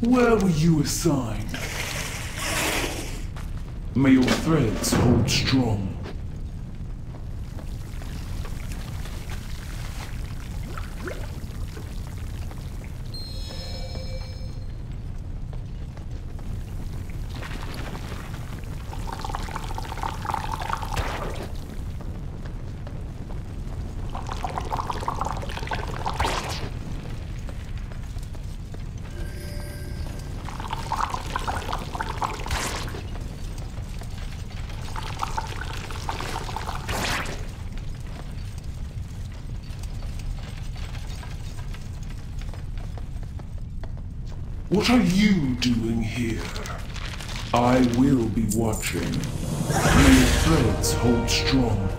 Where were you assigned? May your threads hold strong. What are you doing here? I will be watching. May your threads hold strong.